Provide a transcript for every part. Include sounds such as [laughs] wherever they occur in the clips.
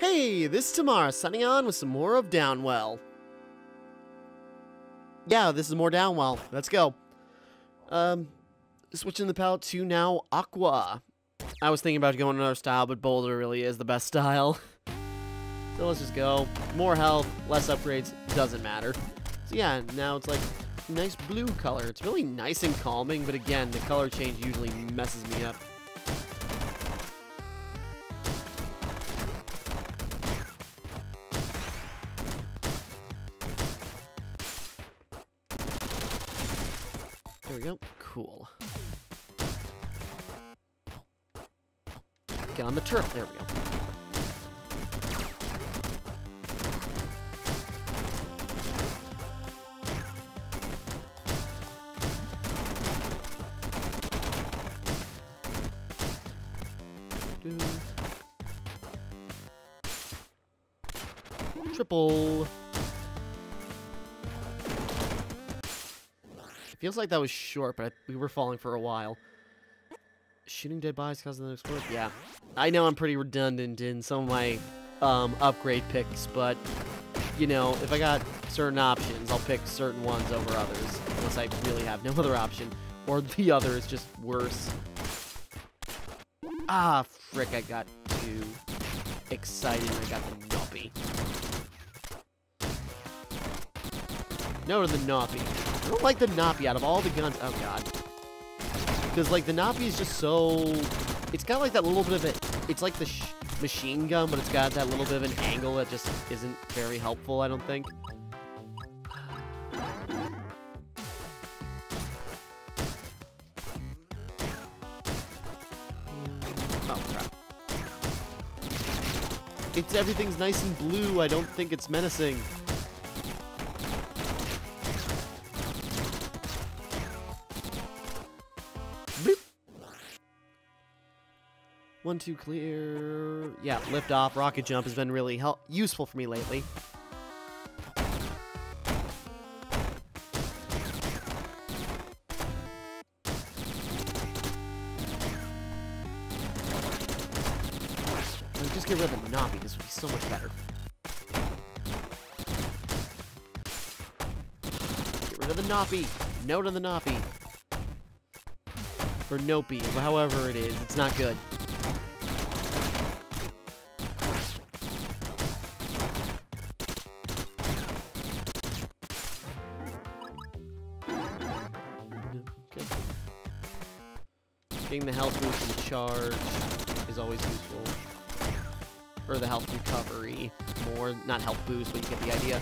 Hey, this is Timmara signing on with some more of Downwell. Yeah, this is more Downwell. Let's go. Um, switching the palette to now Aqua. I was thinking about going another style, but Boulder really is the best [laughs] style. so let's just go. More health, less upgrades, doesn't matter. So yeah, now it's like nice blue color. It's really nice and calming, but again, the color change usually messes me up. Cool. Get on the turf. There we go. Triple. Feels like that was short, but I, we were falling for a while. Shooting dead bodies causing them to explode? Yeah. I know I'm pretty redundant in some of my um, upgrade picks, but, you know, if I got certain options, I'll pick certain ones over others, unless I really have no [laughs] other option, or the other is just worse. Ah, frick, I got too excited I got the Noppy. No to the Noppy. I don't like the Noppy out of all the guns. Oh, God. Because, like, the Noppy is just so... It's got, like, that little bit of it. It's like the machine gun, but it's got that little bit of an angle that just isn't very helpful, I don't think. Oh. It's everything's nice and blue. I don't think it's menacing. One, two, clear. Yeah, lift off. Rocket jump has been really help useful for me lately. Just get rid of the Navi. This would be so much better. Get rid of the Navi. No to the Navi. Or Nopey, however it is. It's not good. Getting the health boost and charge is always useful. Or the health recovery. More, not health boost, but you get the idea.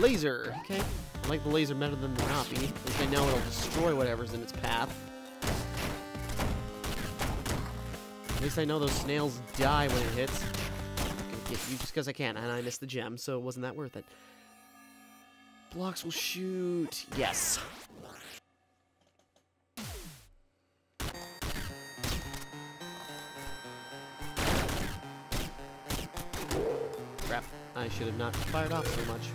Laser! Okay. I like the laser better than the Nappy. Least I know it'll destroy whatever's in its path. At least I know those snails die when it hits. Get you just because I can, and I missed the gem, so it wasn't that worth it. Blocks will shoot. Yes. Crap. I should have not fired off so much.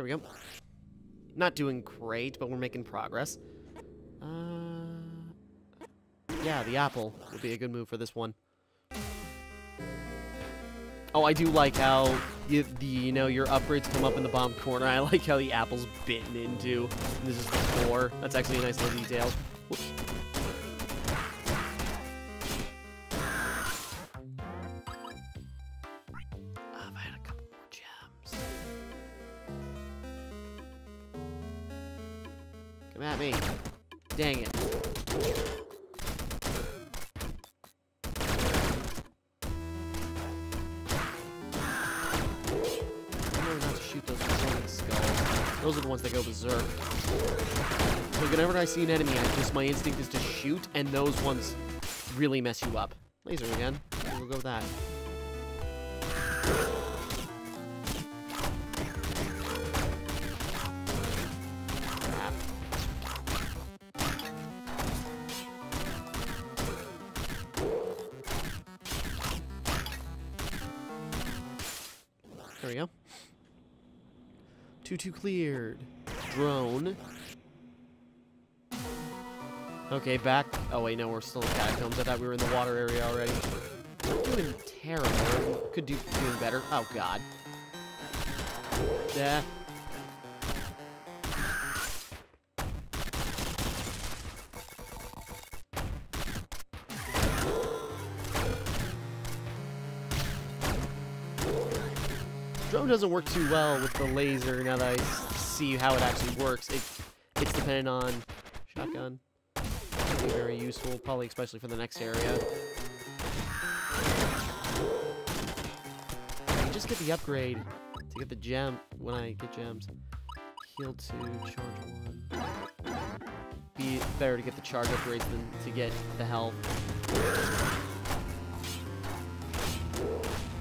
There we go. Not doing great, but we're making progress. Uh, yeah, the apple would be a good move for this one. Oh, I do like how the you know your upgrades come up in the bottom corner. I like how the apple's bitten into. This is the. That's actually a nice little detail. Whoops. Come at me. Dang it. Remember not to shoot those floating skulls. Those are the ones that go berserk. So whenever I see an enemy, I just my instinct is to shoot, and those ones really mess you up. Laser again. We'll go with that. There we go. 2-2 cleared. Drone. Okay, back. Oh, wait, no, we're still in catacombs. I thought we were in the water area already. Doing terrible. Could do doing better. Oh, God. Yeah. Drone doesn't work too well with the laser now that I see how it actually works. It, it's dependent on shotgun. Very useful, probably especially for the next area. I just get the upgrade to get the gem when I get gems. Heal two, charge one. Be better to get the charge upgrades than to get the health.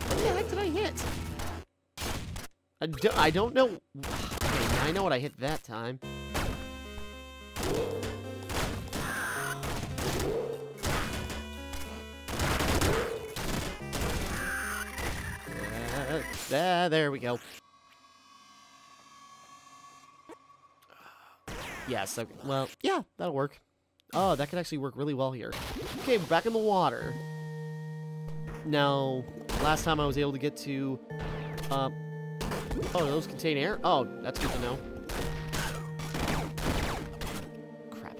What the heck did I hit? I, do, I don't know. Okay, I know what I hit that time. Uh, ah, there we go. Yes. Well, yeah, that'll work. Oh, that could actually work really well here. Okay, we're back in the water. Now, last time I was able to get to... Uh, oh, those contain air? Oh, that's good to know. Crap.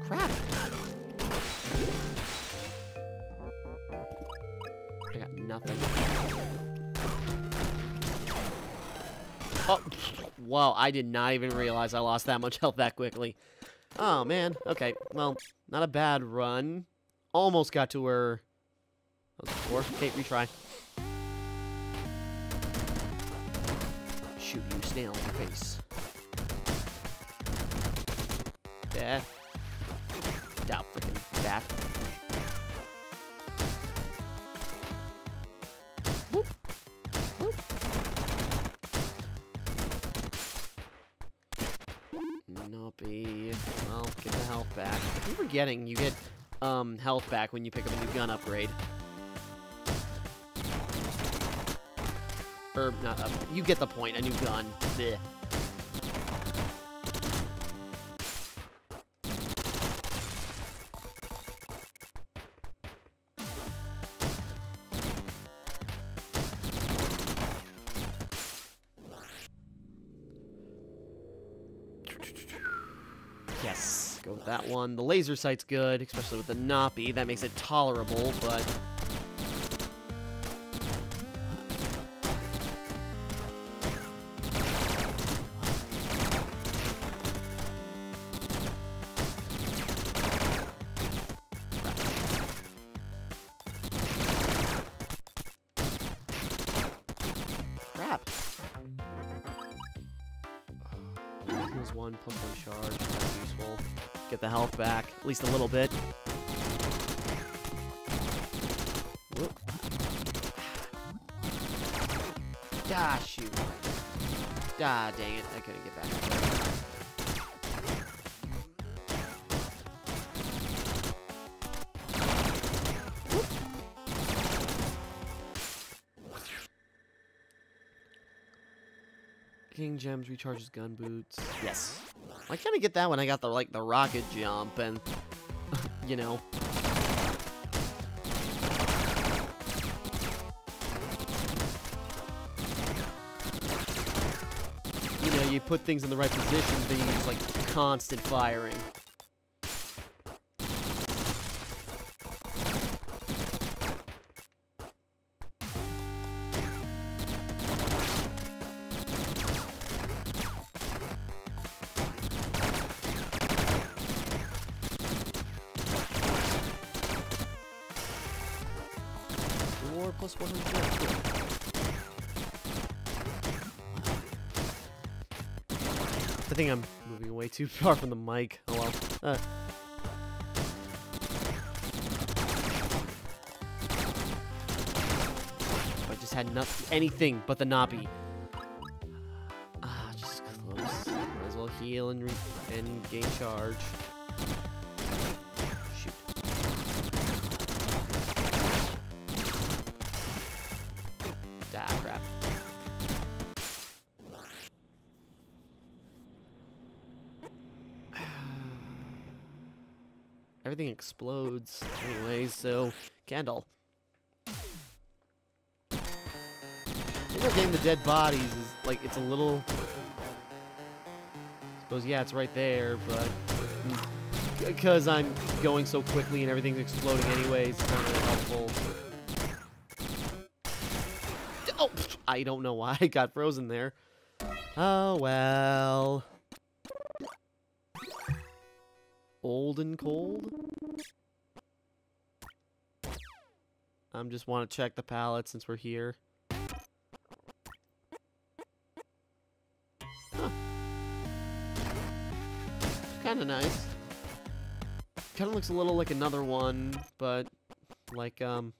Crap! I got nothing. Oh, wow, I did not even realize I lost that much [laughs] health that quickly. Oh, man. Okay, well, not a bad run. Almost got to where before. Okay, retry. Shoot you, snail in your face. Yeah. Doubt freaking that. Whoop. Whoop. Noppy. Well, get the health back. I keep forgetting you get um health back when you pick up a new gun upgrade. Not up. Uh, you get the point. A new gun. Yes, go with that one. The laser sight's good, especially with the Noppy. That makes it tolerable, but... one, pump one charge. That's useful. Get the health back, at least a little bit. Whoop. Ah, shoot. Ah, dang it. I couldn't get back. King Gems recharges gun boots. Yes. I kind of get that when I got the like the rocket jump and [laughs] you know. You know, you put things in the right positions, then you just like constant firing. I think I'm moving way too [laughs] far from the mic. Oh well. Uh, I just had nothing, anything but the Nabi. Ah, just close. Might as well heal and, and gain charge. Everything explodes anyways, so candle. Think getting the dead bodies is like it's a little I suppose yeah, it's right there, but mm, because I'm going so quickly and everything's exploding anyways, it's not really helpful. Oh, I don't know why I got frozen there. Oh well. Old and cold? I'm just want to check the palette since we're here. Huh. Kind of nice. Kind of looks a little like another one, but like, um,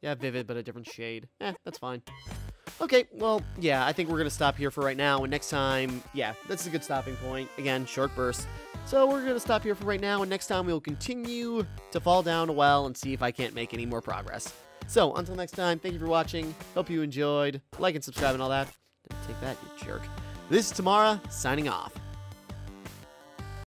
yeah, vivid, but a different shade. Eh, that's fine. Okay, well, yeah, I think we're going to stop here for right now, and next time, yeah, that's a good stopping point. Again, short burst. So we're going to stop here for right now, and next time we will continue to fall down a well and see if I can't make any more progress. So, until next time, thank you for watching. Hope you enjoyed. Like and subscribe and all that. Take that, you jerk. This is Timmara, signing off.